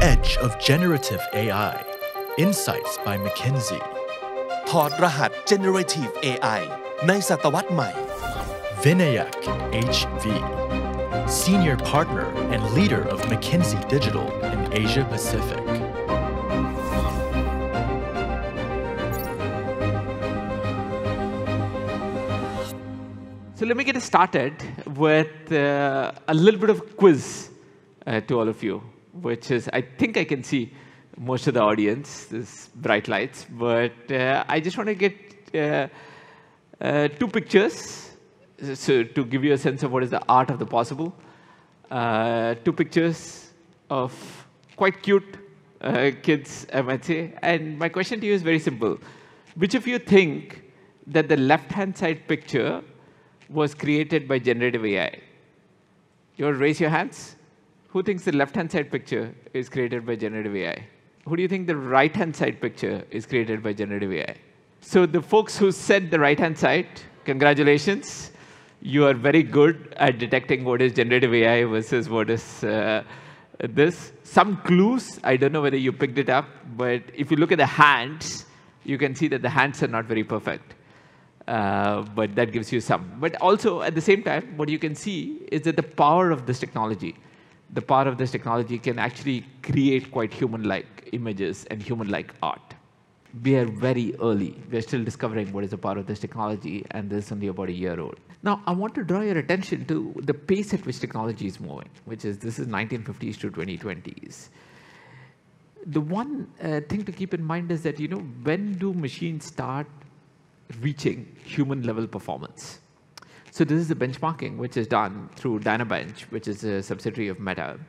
Edge of Generative AI Insights by McKinsey ถอดรหัส Generative AI ในศตวรรษใหม่ Vinayak HV Senior Partner and Leader of McKinsey Digital in Asia Pacific So let me get started with uh, a little bit of quiz uh, to all of you, which is I think I can see most of the audience, this bright lights, but uh, I just want to get uh, uh, two pictures so to give you a sense of what is the art of the possible. Uh, two pictures of quite cute kids, I might say. And my question to you is very simple. Which of you think that the left-hand side picture was created by generative AI? You want to raise your hands? Who thinks the left-hand side picture is created by generative AI? Who do you think the right-hand side picture is created by generative AI? So the folks who said the right-hand side, congratulations. You are very good at detecting what is generative AI versus what is uh, this. Some clues, I don't know whether you picked it up, but if you look at the hands, you can see that the hands are not very perfect. Uh, but that gives you some. But also, at the same time, what you can see is that the power of this technology, the power of this technology can actually create quite human-like images and human-like art. We are very early. We're still discovering what is the power of this technology, and this is only about a year old. Now, I want to draw your attention to the pace at which technology is moving, which is this is 1950s to 2020s. The one uh, thing to keep in mind is that, you know, when do machines start reaching human level performance. So this is the benchmarking which is done through Dynabench, which is a subsidiary of Meta.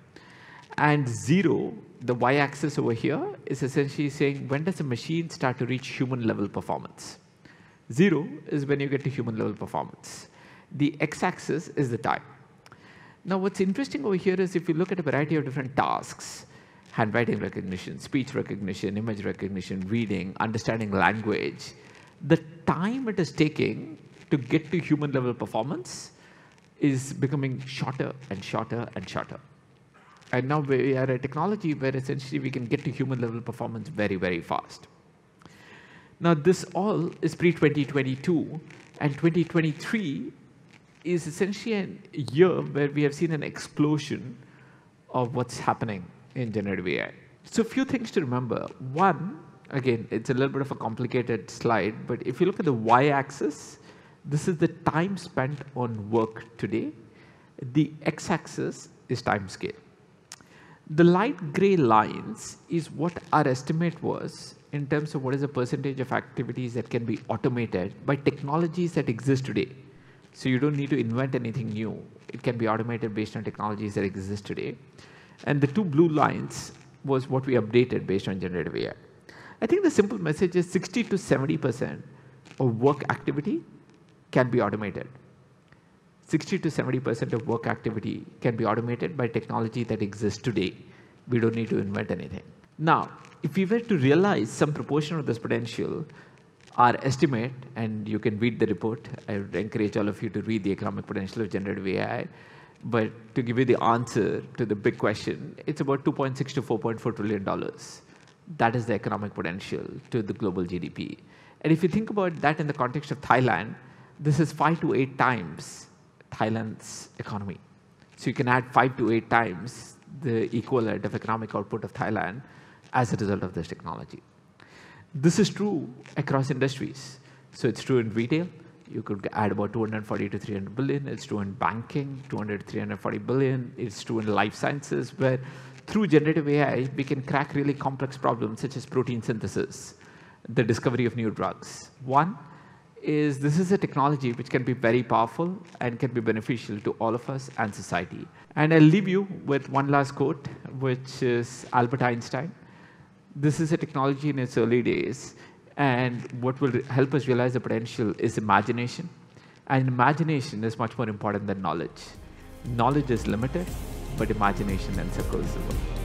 And zero, the y-axis over here, is essentially saying when does a machine start to reach human level performance? Zero is when you get to human level performance. The x-axis is the time. Now what's interesting over here is if you look at a variety of different tasks, handwriting recognition, speech recognition, image recognition, reading, understanding language, the time it is taking to get to human level performance is becoming shorter and shorter and shorter. And now we are a technology where essentially we can get to human level performance very, very fast. Now this all is pre-2022 and 2023 is essentially a year where we have seen an explosion of what's happening in generative AI. So a few things to remember. One, again, it's a little bit of a complicated slide, but if you look at the y-axis, this is the time spent on work today. The x-axis is time scale. The light gray lines is what our estimate was in terms of what is the percentage of activities that can be automated by technologies that exist today. So you don't need to invent anything new. It can be automated based on technologies that exist today. And the two blue lines was what we updated based on generative AI. I think the simple message is 60 to 70% of work activity can be automated. 60 to 70% of work activity can be automated by technology that exists today. We don't need to invent anything. Now, if we were to realize some proportion of this potential, our estimate, and you can read the report, I would encourage all of you to read the economic potential of generative AI, but to give you the answer to the big question, it's about 2.6 to 4.4 trillion dollars. That is the economic potential to the global GDP. And if you think about that in the context of Thailand, this is five to eight times Thailand's economy. So you can add five to eight times the equivalent of economic output of Thailand as a result of this technology. This is true across industries. So it's true in retail. You could add about 240 to 300 billion. It's true in banking, 200 to 340 billion. It's true in life sciences, where through generative AI, we can crack really complex problems such as protein synthesis, the discovery of new drugs. One is this is a technology which can be very powerful and can be beneficial to all of us and society. And I'll leave you with one last quote, which is Albert Einstein. This is a technology in its early days, and what will help us realize the potential is imagination. And imagination is much more important than knowledge. Knowledge is limited, but imagination encircles the world.